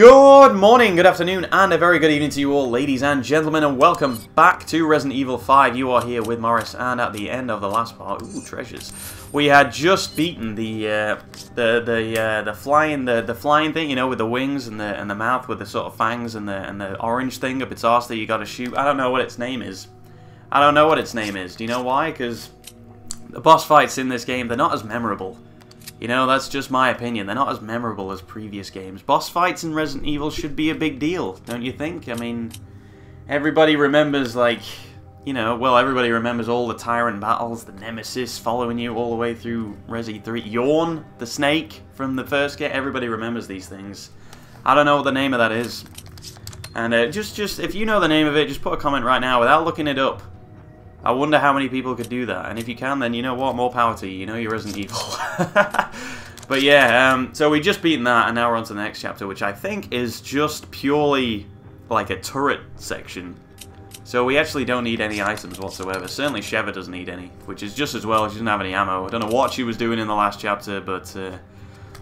Good morning, good afternoon, and a very good evening to you all, ladies and gentlemen, and welcome back to Resident Evil 5. You are here with Morris, and at the end of the last part, ooh, treasures. We had just beaten the uh, the the uh, the flying the the flying thing, you know, with the wings and the and the mouth with the sort of fangs and the and the orange thing up its arse that you got to shoot. I don't know what its name is. I don't know what its name is. Do you know why? Because the boss fights in this game they're not as memorable. You know, that's just my opinion. They're not as memorable as previous games. Boss fights in Resident Evil should be a big deal, don't you think? I mean, everybody remembers, like, you know, well, everybody remembers all the Tyrant battles, the Nemesis following you all the way through Resi 3. Yawn, the snake from the first game. Everybody remembers these things. I don't know what the name of that is. And uh, just, just, if you know the name of it, just put a comment right now without looking it up. I wonder how many people could do that. And if you can, then you know what? More power to you. You know you're Resident Evil. but yeah, um, so we've just beaten that, and now we're on to the next chapter, which I think is just purely like a turret section. So we actually don't need any items whatsoever. Certainly Sheva doesn't need any, which is just as well. She doesn't have any ammo. I don't know what she was doing in the last chapter, but, uh,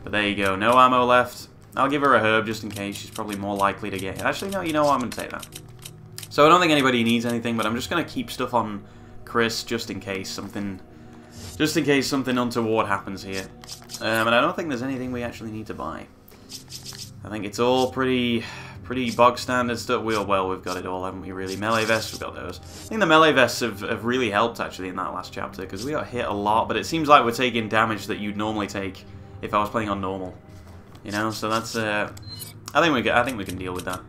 but there you go. No ammo left. I'll give her a herb just in case. She's probably more likely to get... it. Actually, no, you know what? I'm going to take that. So I don't think anybody needs anything, but I'm just going to keep stuff on Chris just in case something just in case something untoward happens here. Um, and I don't think there's anything we actually need to buy. I think it's all pretty pretty bog standard stuff. Well, well, we've got it all, haven't we, really? Melee vests, we've got those. I think the melee vests have, have really helped, actually, in that last chapter, because we got hit a lot, but it seems like we're taking damage that you'd normally take if I was playing on normal. You know, so that's, uh, I think we, I think we can deal with that.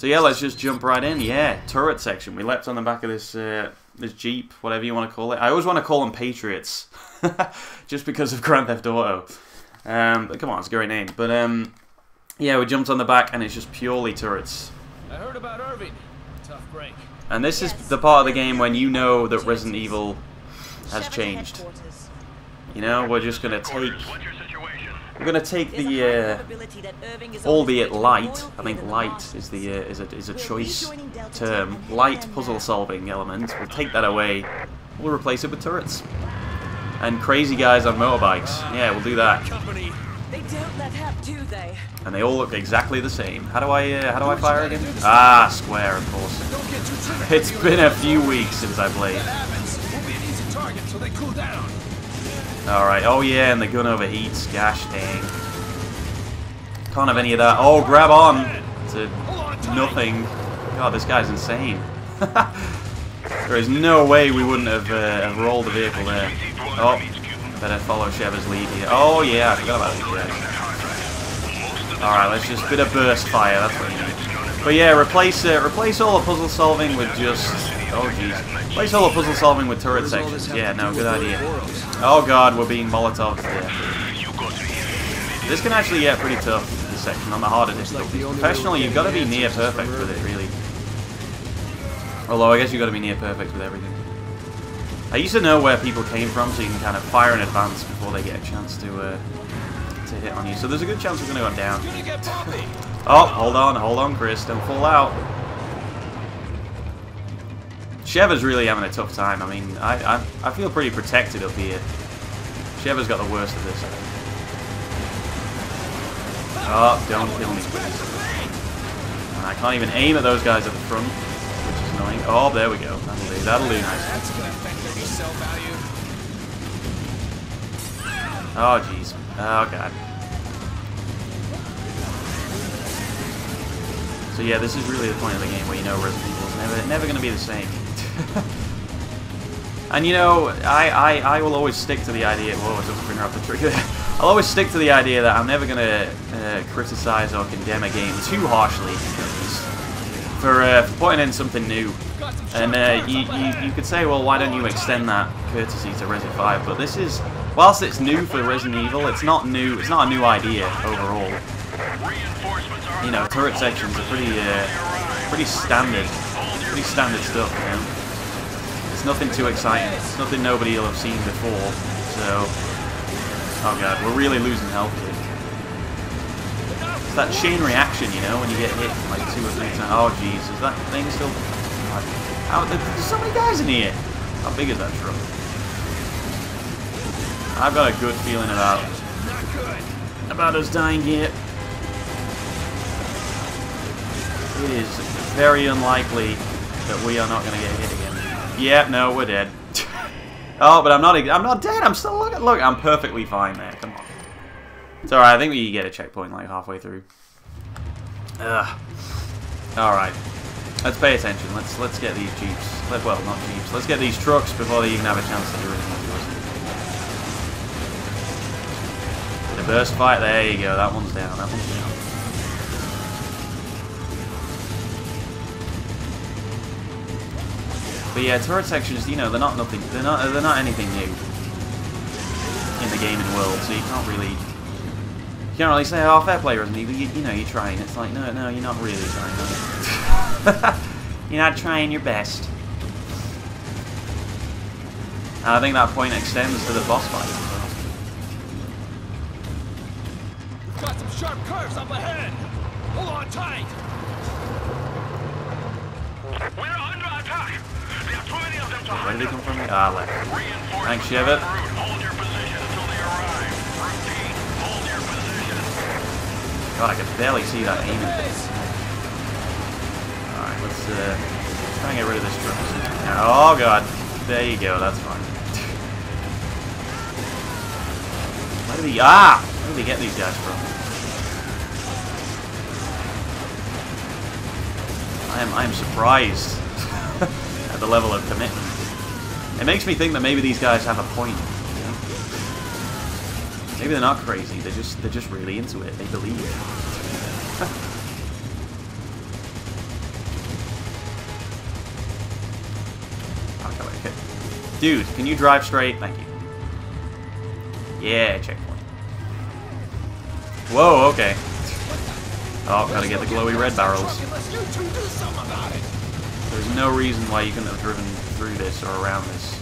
So yeah, let's just jump right in. Yeah, turret section. We leapt on the back of this uh, this Jeep, whatever you want to call it. I always want to call them Patriots, just because of Grand Theft Auto. Um, but come on, it's a great name. But um, yeah, we jumped on the back, and it's just purely turrets. I heard about Irving. Tough break. And this is the part of the game when you know that Resident Evil has changed. You know, we're just gonna take we're gonna take the, uh, albeit light. I think light is the uh, is a is a choice term. Light puzzle solving element. We'll take that away. We'll replace it with turrets and crazy guys on motorbikes. Yeah, we'll do that. And they all look exactly the same. How do I uh, how do I fire again? Ah, square, of course. It's been a few weeks since I played. Alright, oh yeah, and the gun overheats. Gosh dang. Can't have any of that. Oh, grab on to nothing. God, this guy's insane. there is no way we wouldn't have, uh, rolled the vehicle there. Oh, better follow Sheva's lead here. Oh yeah, I forgot about guys. Alright, let's just bit of burst fire, that's what you need. But yeah, replace uh, replace all the puzzle solving with just Oh jeez. Replace all the puzzle solving with turret sections. Yeah, no, good idea. Oh god, we're being Molotov. Yeah. This can actually get pretty tough, this section, on the harder difficulties. Professionally, you've got to be near perfect with it, really. Although, I guess you've got to be near perfect with everything. I used to know where people came from, so you can kind of fire in advance before they get a chance to uh, to hit on you. So there's a good chance we're going to go down. oh, hold on, hold on, Chris. Don't fall out. Sheva's really having a tough time. I mean, I, I, I feel pretty protected up here. Sheva's got the worst of this. Oh, don't kill me, please. And I can't even aim at those guys at the front, which is annoying. Oh, there we go. That'll do. That'll do nice. Oh, jeez. Oh, God. So yeah, this is really the point of the game where you know Resident Evil is never, never going to be the same. and you know, I, I, I will always stick to the idea. Whoa, I my finger off the trigger. I'll always stick to the idea that I'm never to uh, criticize or condemn a game too harshly for, uh, for putting in something new. And uh, you, you, you could say, well, why don't you extend that courtesy to Resident 5? But this is, whilst it's new for Resident Evil, it's not new. It's not a new idea overall. You know, turret sections are pretty, uh, pretty standard, pretty standard stuff. It's nothing too exciting. It's nothing nobody will have seen before. So, oh god, we're really losing health here. It's that chain reaction, you know, when you get hit like two or three times. Oh jeez, is that thing still? How, there's so many guys in here. How big is that truck? I've got a good feeling about about us dying here. it is very unlikely that we are not going to get hit. Yeah, no, we're dead. oh, but I'm not. I'm not dead. I'm still looking. Look, I'm perfectly fine there. Come on. It's alright. I think we get a checkpoint like halfway through. Ugh. All right. Let's pay attention. Let's let's get these jeeps. Let, well, not jeeps. Let's get these trucks before they even have a chance to do anything. The burst fight. There you go. That one's down. That one's down. But yeah, turret sections. You know, they're not nothing. They're not. They're not anything new in the gaming world. So you can't really you can't really say, oh, fair play, Resident Evil, you, you know, you're trying. It's like, no, no, you're not really trying. you're not trying your best. And I think that point extends to the boss fight. Got some sharp curves up ahead! Hold on tight! We're under attack! Where did they come from? Ah, left. Thanks, Shevit. God, I can barely see that aiming. Alright, let's, uh, try and get rid of this truck. Oh god, there you go, that's fine. Where did he, ah! Where did he get these guys from? I am, I am surprised the level of commitment. It makes me think that maybe these guys have a point. Maybe they're not crazy. They're just they're just really into it. They believe okay. Dude, can you drive straight? Thank you. Yeah, checkpoint. Whoa, okay. Oh, gotta get the glowy red barrels. There's no reason why you couldn't have driven through this or around this.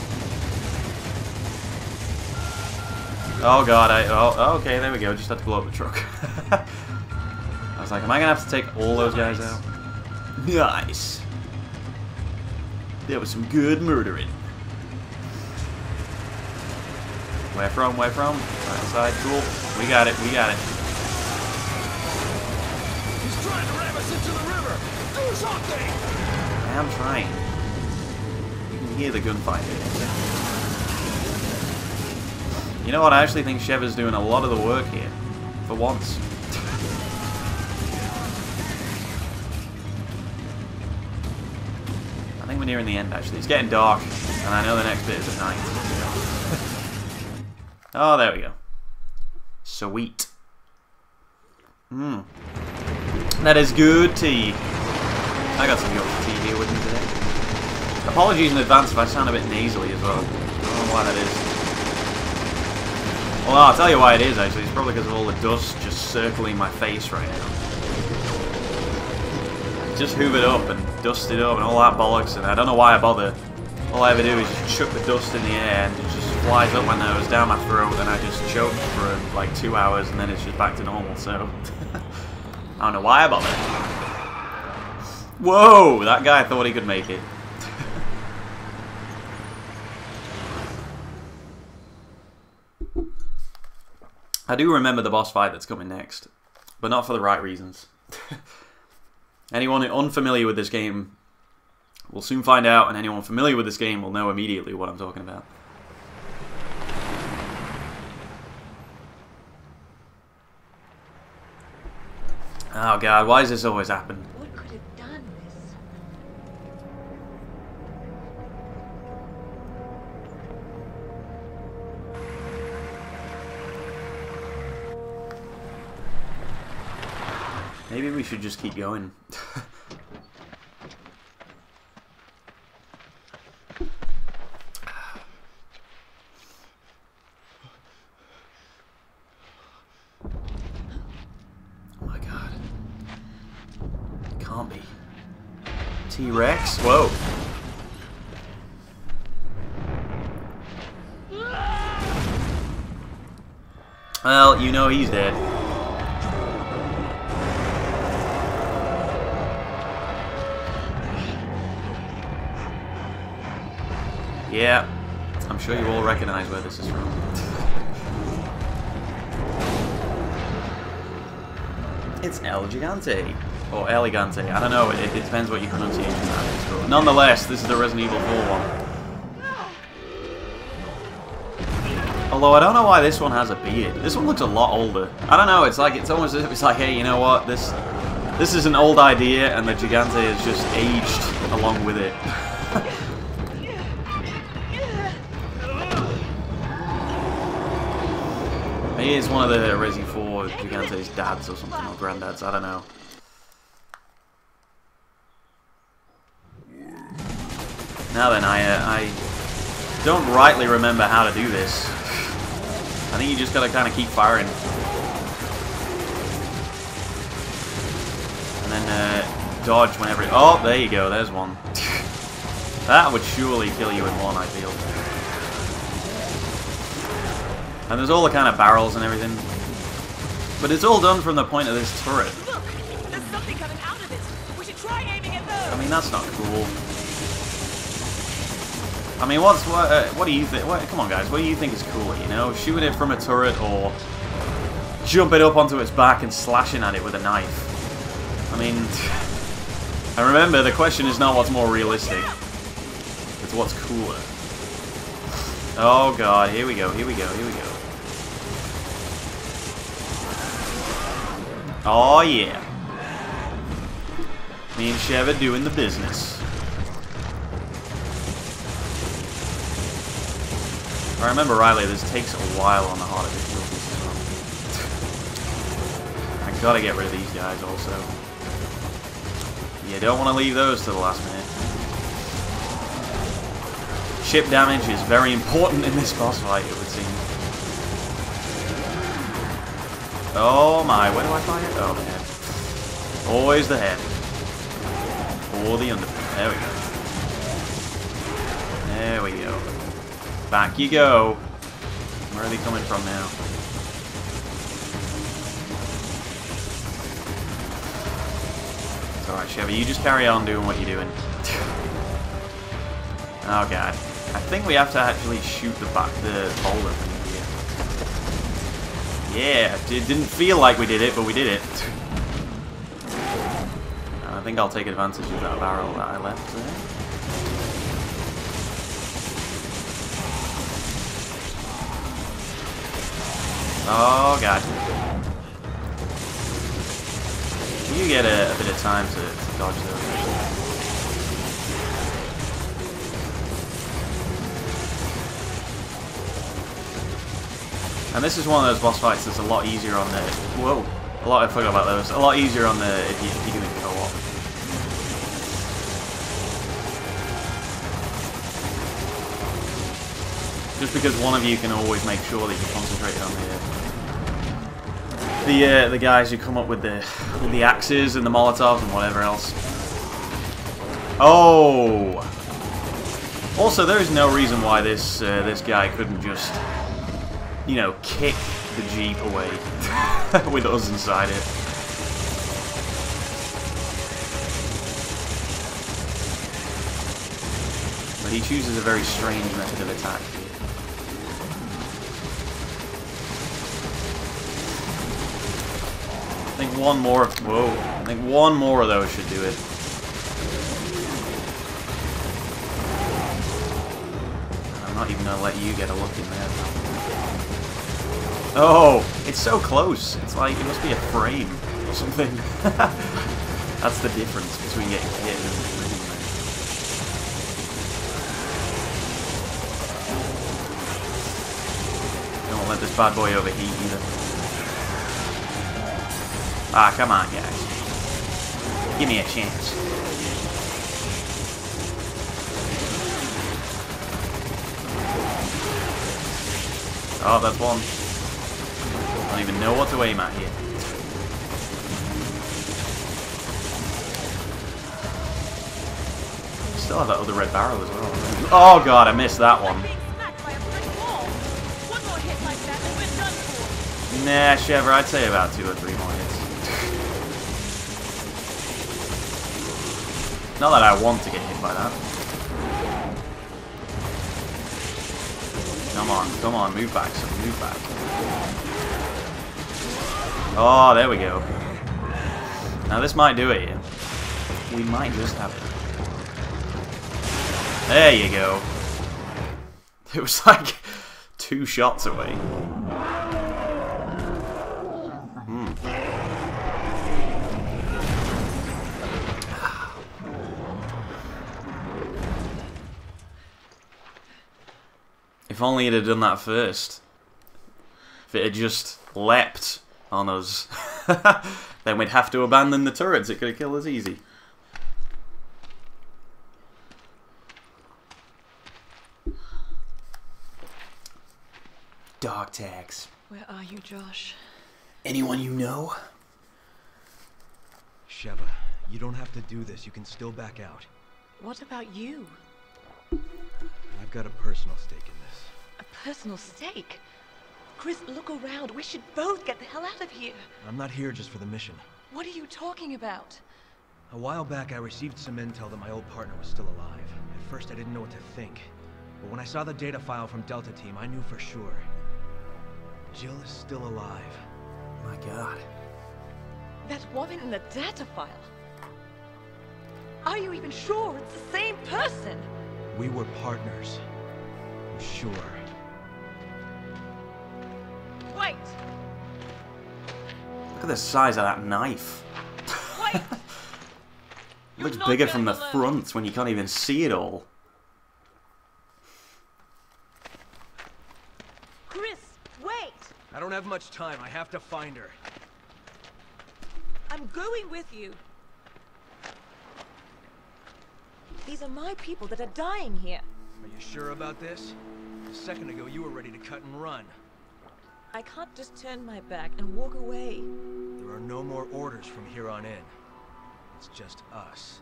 Oh god, I... Oh, oh okay, there we go. Just had to blow up the truck. I was like, am I going to have to take all those guys out? Nice. There was some good murdering. Where from? Where from? Right side. Cool. We got it. We got it. He's trying to ram us into the river. Do something. Am trying. You can hear the gunfight. You know what? I actually think Shev is doing a lot of the work here. For once. I think we're nearing the end, actually. It's getting dark, and I know the next bit is at night. oh, there we go. Sweet. Mmm. That is good tea. I got some Yorkshire tea here with me today. Apologies in advance if I sound a bit nasally as well. I don't know why that is. Well, I'll tell you why it is, actually. It's probably because of all the dust just circling my face right now. Just hoovered up and dusted up and all that bollocks, and I don't know why I bother. All I ever do is just chuck the dust in the air and it just flies up my nose, down my throat, and I just choke for like two hours, and then it's just back to normal, so... I don't know why I bother. Whoa! That guy thought he could make it. I do remember the boss fight that's coming next, but not for the right reasons. anyone unfamiliar with this game will soon find out, and anyone familiar with this game will know immediately what I'm talking about. Oh god, why does this always happen? We should just keep going. Oh my god. can't be. T-Rex? Whoa. Well, you know he's dead. Yeah, I'm sure you all recognize where this is from. it's El Gigante. Or Elegante. I don't know. It, it depends what your pronunciation is. But nonetheless, this is the Resident Evil 4 one. Although I don't know why this one has a beard. This one looks a lot older. I don't know. It's like it's almost as if it's like, hey, you know what? This this is an old idea, and the Gigante has just aged along with it. Is one of the Resi 4 Gigante's dads or something, or granddads, I don't know. Now then, I, uh, I don't rightly remember how to do this. I think you just gotta kind of keep firing. And then uh, dodge whenever. Oh, there you go, there's one. that would surely kill you in one, I feel. And there's all the kind of barrels and everything. But it's all done from the point of this turret. Look, there's something coming out of it. We should try aiming at those. I mean, that's not cool. I mean, what's what? Uh, what do you think? Come on, guys. What do you think is cooler? You know, shooting it from a turret or jumping up onto its back and slashing at it with a knife? I mean, and remember, the question is not what's more realistic. It's what's cooler. Oh god, here we go, here we go, here we go. Oh yeah. Me and Chev are doing the business. I remember rightly, this takes a while on the harder difficulties as well. I gotta get rid of these guys also. You don't want to leave those to the last minute. Ship damage is very important in this boss fight, Oh my, where do I find it? Oh, the head. Always the head. Or the underbelly. There we go. There we go. Back you go. Where are they coming from now? It's alright, Chevy. You just carry on doing what you're doing. oh god. I think we have to actually shoot the back the boulder. Yeah, it didn't feel like we did it, but we did it. Uh, I think I'll take advantage of that barrel that I left there. Oh god. You get a, a bit of time to, to dodge those. And this is one of those boss fights that's a lot easier on the... Whoa! A lot, I forgot about those. A lot easier on the... if, you, if you're doing co-op. Just because one of you can always make sure that you're concentrated on the... The, uh, the guys who come up with the with the axes and the molotovs and whatever else. Oh! Also, there is no reason why this uh, this guy couldn't just you know, kick the Jeep away with us inside it. But he chooses a very strange method of attack. I think one more, whoa, I think one more of those should do it. I'm not even gonna let you get a look in there. Oh, it's so close. It's like it must be a frame or something. That's the difference between getting hit and winning. Don't let this bad boy overheat either. Ah, come on, guys. Give me a chance. Oh, that's one know what to aim at here. Still have that other red barrel as well. Oh god, I missed that one. Nah, Chever, I'd say about two or three more hits. Not that I want to get hit by that. Come on, come on, move back, son, move back. Oh, there we go. Now this might do it. We might just have it. There you go. It was like two shots away. Hmm. If only it had done that first. If it had just leapt on us, then we'd have to abandon the turrets. It could have killed us easy. Dog tags. Where are you, Josh? Anyone you know? Sheva, you don't have to do this. You can still back out. What about you? I've got a personal stake in this. A personal stake? Chris, look around. We should both get the hell out of here. I'm not here just for the mission. What are you talking about? A while back, I received some intel that my old partner was still alive. At first, I didn't know what to think. But when I saw the data file from Delta Team, I knew for sure. Jill is still alive. My god. That woman in the data file. Are you even sure it's the same person? We were partners. I'm sure. Wait! Look at the size of that knife. Wait! Looks bigger from the front when you can't even see it all. Chris, wait! I don't have much time. I have to find her. I'm going with you. These are my people that are dying here. Are you sure about this? A second ago, you were ready to cut and run. I can't just turn my back and walk away. There are no more orders from here on in. It's just us.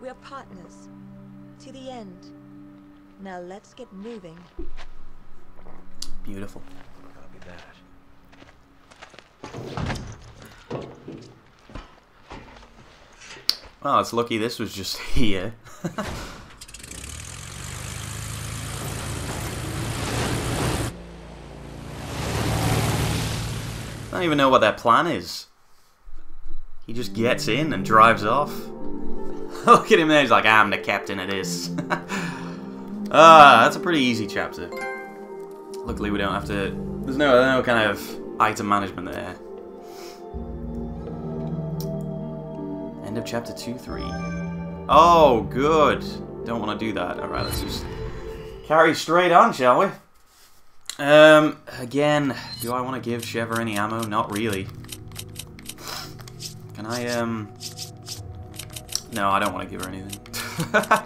We are partners. To the end. Now let's get moving. Beautiful. Copy that. Well, it's lucky this was just here. don't even know what their plan is. He just gets in and drives off. Look at him there, he's like, I'm the captain of this. ah, that's a pretty easy chapter. Luckily we don't have to... There's no, no kind of item management there. End of chapter 2, 3. Oh, good. Don't want to do that. Alright, let's just carry straight on, shall we? Um, again, do I want to give Sheva any ammo? Not really. Can I, um... No, I don't want to give her anything.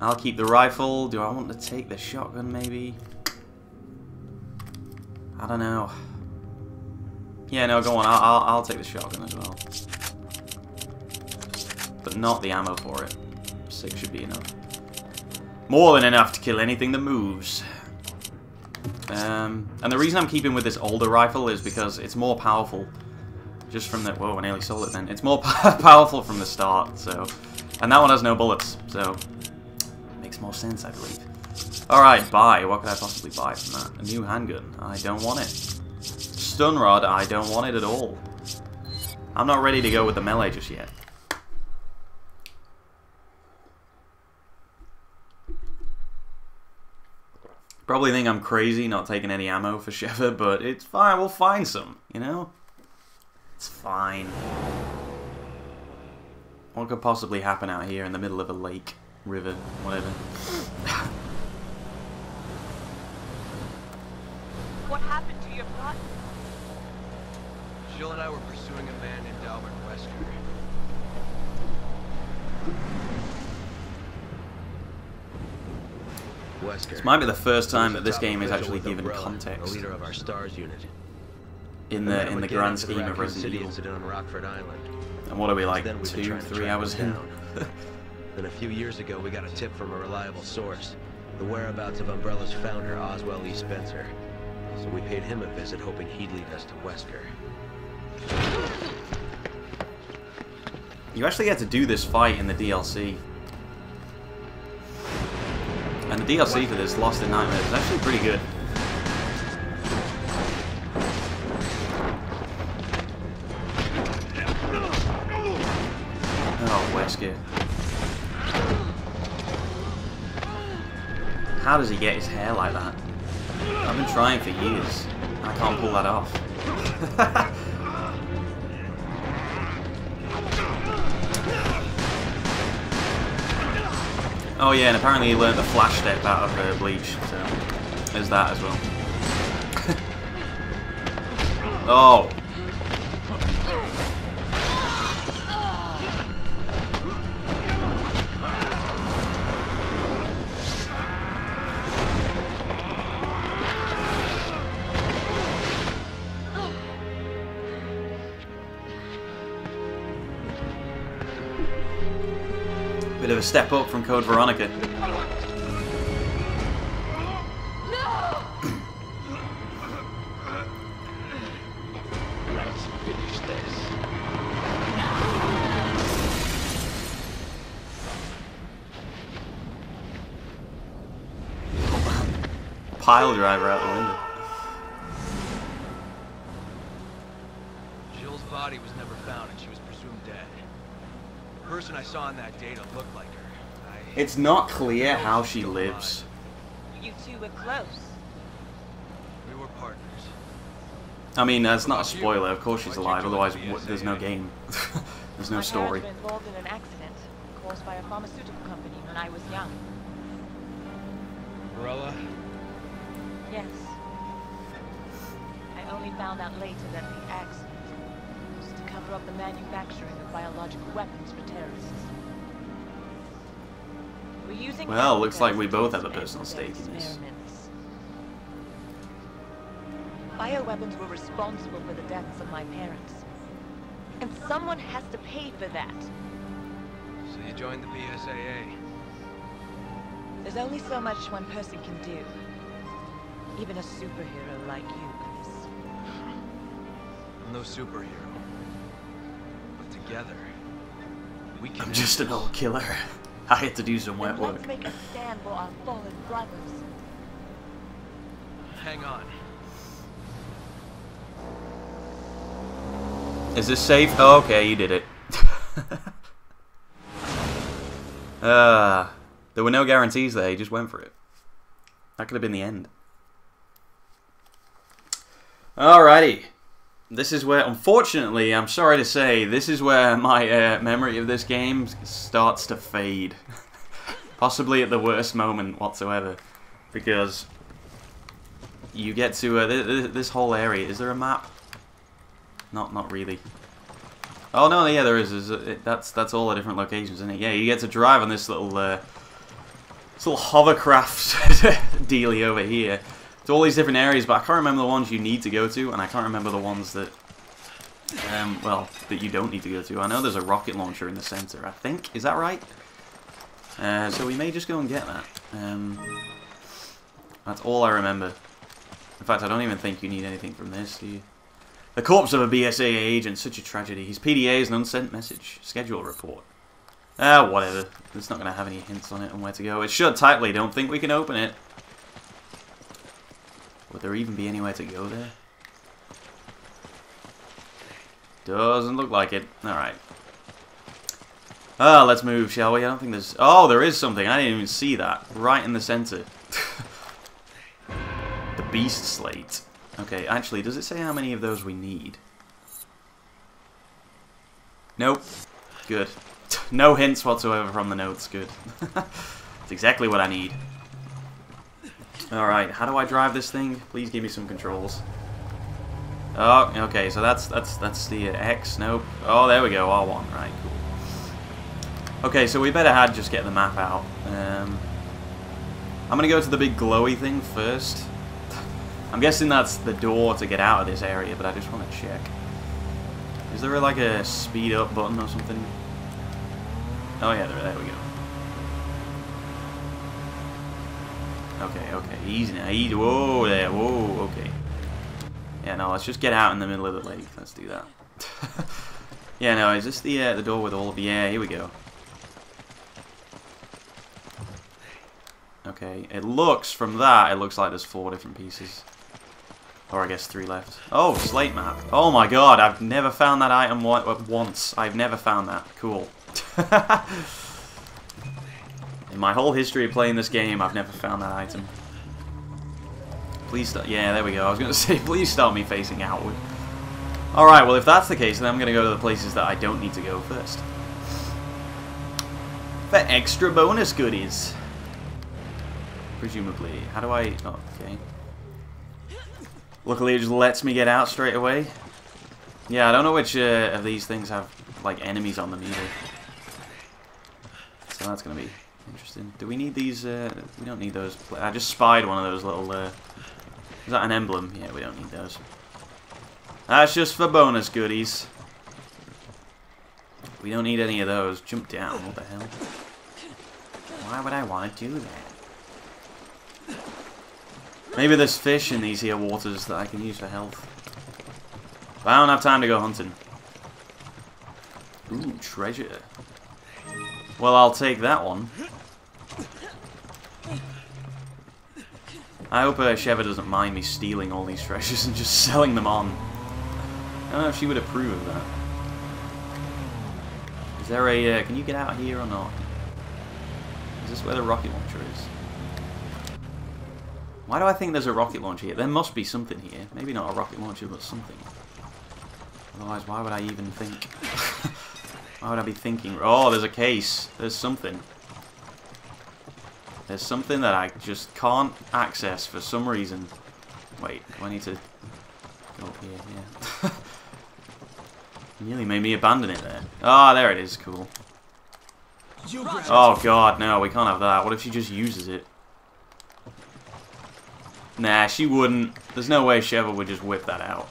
I'll keep the rifle. Do I want to take the shotgun, maybe? I don't know. Yeah, no, go on. I'll, I'll, I'll take the shotgun as well. But not the ammo for it. Six should be enough. More than enough to kill anything that moves. Um, and the reason I'm keeping with this older rifle is because it's more powerful. Just from the... Whoa, I nearly sold it then. It's more powerful from the start, so... And that one has no bullets, so... Makes more sense, I believe. Alright, buy. What could I possibly buy from that? A new handgun. I don't want it. Stun rod. I don't want it at all. I'm not ready to go with the melee just yet. Probably think I'm crazy not taking any ammo for Sheva, but it's fine. We'll find some, you know? It's fine. What could possibly happen out here in the middle of a lake, river, whatever? What happened to your partner? Jill and I were pursuing a man named Albert Wesker. Wesker. This might be the first time that this game is actually given context leader of our STARS unit. in the in the grand scheme of Resident Evil. incident on Rockfort Island. And what are we like, two, three hours in? Then a few years ago, we got a tip from a reliable source. The whereabouts of Umbrella's founder, Oswell E. Spencer. So we paid him a visit, hoping he'd lead us to Wesker. You actually get to do this fight in the DLC the DLC for this, Lost in Nightmares, is actually pretty good. Oh, Wesker. How does he get his hair like that? I've been trying for years. I can't pull that off. oh yeah, and apparently he learned the flash step out of uh, Bleach, so there's that as well. oh, a step up from Code Veronica. Pile driver out It's not clear how she lives. You two were close. We were partners. I mean, that's not a spoiler. Of course she's alive, otherwise there's no game. there's no story. parents involved in an accident caused by a pharmaceutical company when I was young. Umbrella? Yes. I only found out later that the accident was to cover up the manufacturing of biological weapons for terrorists. We're using Well, looks like we both have a personal stake in this. experiments. Bioweapons were responsible for the deaths of my parents. And someone has to pay for that. So you joined the BSAA. There's only so much one person can do. Even a superhero like you, Chris. I'm no superhero. But together, we can... I'm just an old killer. I had to do some wet work. let's make a stand for our fallen brothers. Hang on. Is this safe? Oh, okay, you did it. Ah, there were no guarantees there. He just went for it. That could have been the end. Alrighty. This is where, unfortunately, I'm sorry to say, this is where my uh, memory of this game starts to fade. Possibly at the worst moment whatsoever. Because you get to uh, th th this whole area. Is there a map? Not, not really. Oh no, yeah, there is. is it, that's that's all the different locations, isn't it? Yeah, you get to drive on this little uh, this little hovercraft dealy over here to all these different areas, but I can't remember the ones you need to go to, and I can't remember the ones that um, well that you don't need to go to. I know there's a rocket launcher in the center. I think is that right? Uh, so we may just go and get that. Um, that's all I remember. In fact, I don't even think you need anything from this, do you? The corpse of a BSAA agent, such a tragedy. His PDA is an unsent message. Schedule report. Ah, whatever. It's not going to have any hints on it on where to go. It's shut tightly. Don't think we can open it. Would there even be anywhere to go there? Doesn't look like it. Alright. Ah, let's move, shall we? I don't think there's... Oh, there is something. I didn't even see that. Right in the center. the Beast Slate. Okay, actually, does it say how many of those we need? Nope. Good. No hints whatsoever from the notes. Good. That's exactly what I need. Alright, how do I drive this thing? Please give me some controls. Oh, okay, so that's that's that's the X. Nope. Oh, there we go. R1. Right, cool. Okay, so we better had just get the map out. Um, I'm gonna go to the big glowy thing first. I'm guessing that's the door to get out of this area, but I just want to check. Is there like a speed up button or something? Oh yeah, there, there we go. Okay, okay, easy now. Easy. Whoa there, whoa, okay. Yeah, no, let's just get out in the middle of the lake. Let's do that. yeah, no, is this the uh, the door with all of the... Yeah, here we go. Okay, it looks, from that, it looks like there's four different pieces. Or I guess three left. Oh, slate map. Oh my god, I've never found that item once. I've never found that. Cool. My whole history of playing this game, I've never found that item. Please. Yeah, there we go. I was going to say, please start me facing outward. Alright, well if that's the case, then I'm going to go to the places that I don't need to go first. For extra bonus goodies. Presumably. How do I... Oh, okay. Luckily it just lets me get out straight away. Yeah, I don't know which uh, of these things have, like, enemies on them either. So that's going to be interesting. Do we need these? Uh, we don't need those. I just spied one of those little... Uh, is that an emblem? Yeah, we don't need those. That's just for bonus goodies. We don't need any of those. Jump down. What the hell? Why would I want to do that? Maybe there's fish in these here waters that I can use for health. But I don't have time to go hunting. Ooh, treasure. Well, I'll take that one. I hope uh, Sheva doesn't mind me stealing all these treasures and just selling them on. I don't know if she would approve of that. Is there a... Uh, can you get out here or not? Is this where the rocket launcher is? Why do I think there's a rocket launcher here? There must be something here. Maybe not a rocket launcher, but something. Otherwise, why would I even think? why would I be thinking? Oh, there's a case. There's something. There's something that I just can't access for some reason. Wait, do I need to go up here? Yeah. Nearly made me abandon it there. Ah, oh, there it is. Cool. Oh god, no, we can't have that. What if she just uses it? Nah, she wouldn't. There's no way she ever would just whip that out.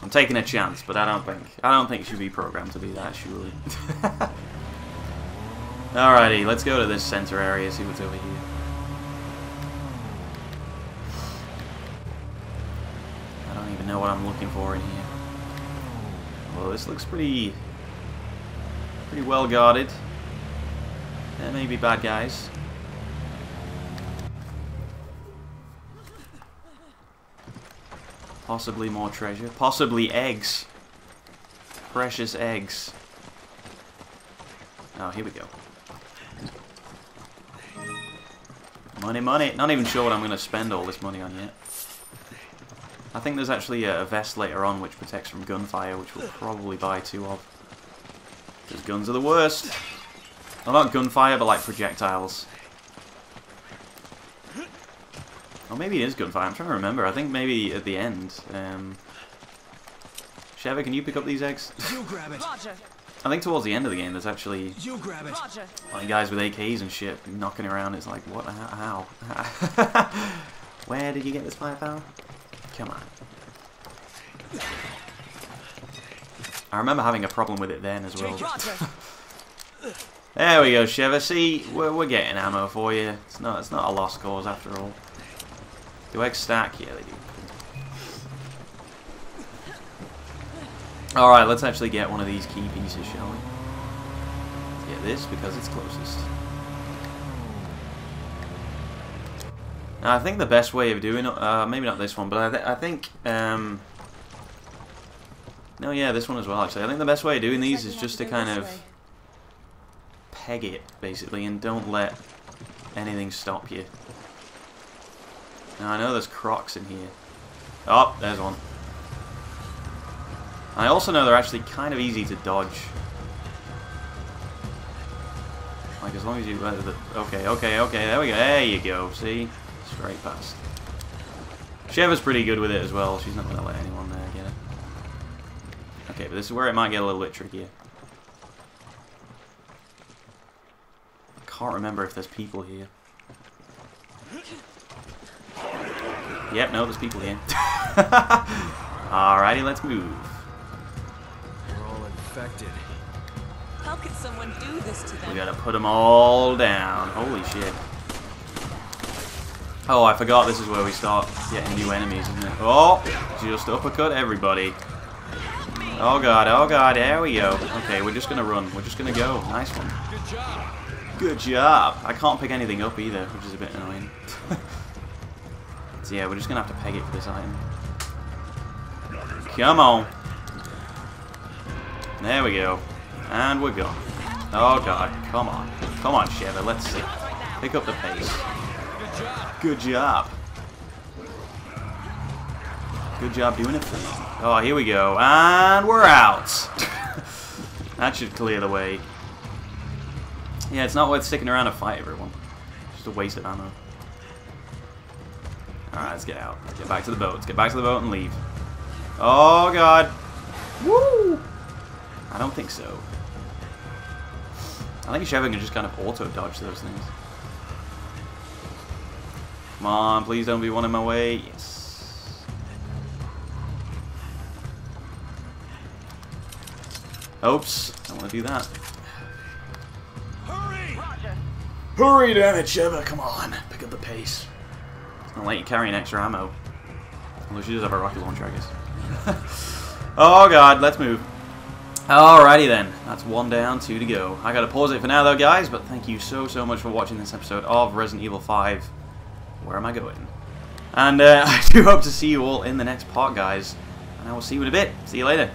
I'm taking a chance, but I don't think I don't think she'd be programmed to do that, surely. Alrighty, let's go to this center area, see what's over here. I don't even know what I'm looking for in here. Well, this looks pretty... pretty well guarded. There may be bad guys. Possibly more treasure. Possibly eggs. Precious eggs. Oh, here we go. Money, money. Not even sure what I'm going to spend all this money on yet. I think there's actually a, vest later on which protects from gunfire, which we'll probably buy two of. Because guns are the worst. Well, not gunfire, but like projectiles. Or maybe it is gunfire. I'm trying to remember. I think maybe at the end. Um, Sheva, can you pick up these eggs? You grab it. Roger. I think towards the end of the game, there's actually You grab it. Like guys with AKs and shit knocking around. It's like, what? How? Where did you get this firepower? Come on. I remember having a problem with it then as well. There we go, Sheva. See, we're, we're getting ammo for you. It's not it's not a lost cause after all. Do eggs stack? Yeah, they do. Alright, let's actually get one of these key pieces, shall we? Let's get this because it's closest. Now, I think the best way of doing it, uh, maybe not this one, but I, th I think, um, no, yeah, this one as well, actually. I think the best way of doing these is just to kind of peg it, basically, and don't let anything stop you. Now, I know there's crocs in here. Oh, there's one. I also know they're actually kind of easy to dodge. Like, as long as you let the... Okay, okay, okay, there we go. There you go, see? Straight past. Sheva's pretty good with it as well. She's not going to let anyone there get it. Okay, but this is where it might get a little bit trickier. I can't remember if there's people here. Yep, no, there's people here. Alrighty, let's move. We're infected. How could someone do this to We gotta put them all down. Holy shit. Oh, I forgot this is where we start getting new enemies, isn't it? Oh, just uppercut everybody. Oh god, oh god, there we go. Okay, we're just gonna run. We're just gonna go. Nice one. Good job. Good job. I can't pick anything up either, which is a bit annoying. so yeah, we're just gonna have to peg it for this item. Come on. There we go. And we're gone. Oh god, come on. Come on, Sheva, let's see. Pick up the pace. Good job. Good job doing it for me. Oh, here we go. And we're out. that should clear the way. Yeah, it's not worth sticking around to fight everyone. Just a waste of ammo. Alright, let's get out. Get back to the boat. Let's get back to the boat and leave. Oh, God. Woo! I don't think so. I think Sheva can just kind of auto-dodge those things. Come on, please don't be one in my way. Yes. Oops. Don't want to do that. Hurry! Roger. Hurry, damn it, Sheva. Come on. Pick up the pace. It's not like you carrying extra ammo. Although she does have a rocket launcher, I guess. oh, God. Let's move. Alrighty then, that's one down, two to go. I gotta pause it for now though guys, but thank you so so much for watching this episode of Resident Evil 5. Where am I going? And uh, I do hope to see you all in the next part guys, and I will see you in a bit. See you later.